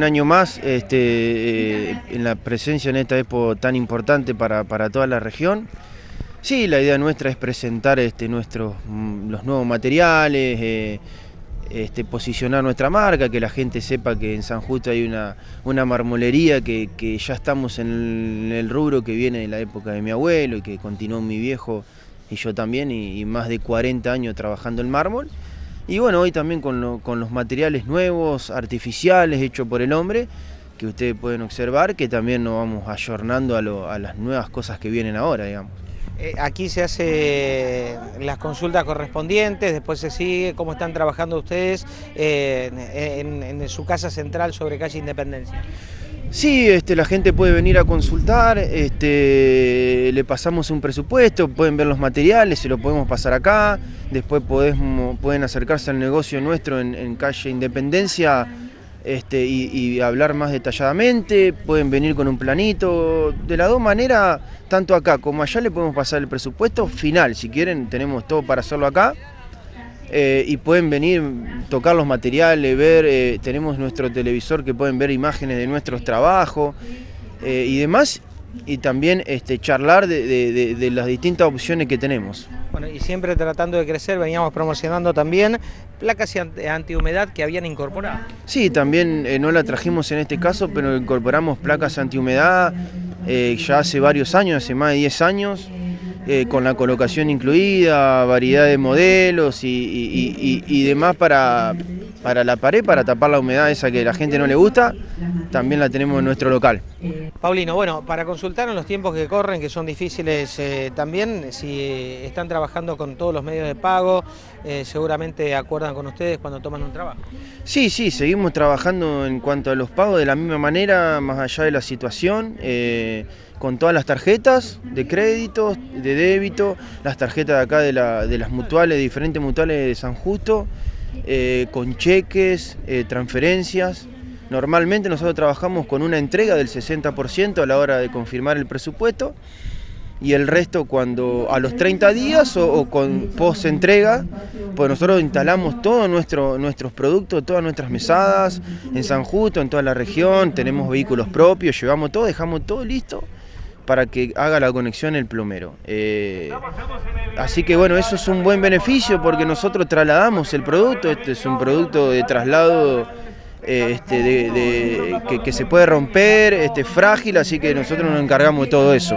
un año más este, eh, en la presencia en esta expo tan importante para, toda la región. Sí, la idea nuestra es presentar este, nuestros, mm, los nuevos materiales, eh, este, posicionar nuestra marca, que la gente sepa que en San Justo hay una, una marmolería que, ya estamos en el, rubro que viene de la época de mi abuelo y que continuó mi viejo y yo también, y, más de 40 años trabajando en mármol. Y bueno, hoy también con, los materiales nuevos, artificiales, hechos por el hombre, que ustedes pueden observar, que también nos vamos ayornando a, a las nuevas cosas que vienen ahora, digamos. Eh, aquí se hace las consultas correspondientes, después se sigue cómo están trabajando ustedes eh, en, su casa central sobre calle Independencia. Sí, este, la gente puede venir a consultar, este, le pasamos un presupuesto, pueden ver los materiales, se lo podemos pasar acá, después pueden acercarse al negocio nuestro en calle Independencia este, y, hablar más detalladamente, pueden venir con un planito, de las dos maneras, tanto acá como allá le podemos pasar el presupuesto final, si quieren tenemos todo para hacerlo acá, eh, y pueden venir, tocar los materiales, ver, eh, tenemos nuestro televisor que pueden ver imágenes de nuestros trabajos eh, y demás, y también este, charlar de, las distintas opciones que tenemos. Bueno, y siempre tratando de crecer, veníamos promocionando también placas antihumedad que habían incorporado. Sí, también eh, no la trajimos en este caso, pero incorporamos placas antihumedad eh, ya hace varios años, hace más de 10 años. Eh, con la colocación incluida, variedad de modelos y demás para, para la pared, para tapar la humedad esa que la gente no le gusta, también la tenemos en nuestro local. Paulino, bueno, para consultar en los tiempos que corren, que son difíciles eh, también, si están trabajando con todos los medios de pago, eh, seguramente acuerdan con ustedes cuando toman un trabajo. Sí, sí, seguimos trabajando en cuanto a los pagos de la misma manera, más allá de la situación. Eh, con todas las tarjetas de crédito, de débito, las tarjetas de acá de, de las mutuales, diferentes mutuales de San Justo, eh, con cheques, eh, transferencias. Normalmente nosotros trabajamos con una entrega del 60% a la hora de confirmar el presupuesto y el resto cuando a los 30 días o, con post entrega, pues nosotros instalamos todos nuestro, nuestros productos, todas nuestras mesadas en San Justo, en toda la región, tenemos vehículos propios, llevamos todo, dejamos todo listo para que haga la conexión el plomero. Eh, así que bueno, eso es un buen beneficio porque nosotros trasladamos el producto, este es un producto de traslado eh, este, de, que, que, se puede romper, este, frágil, así que nosotros nos encargamos de todo eso.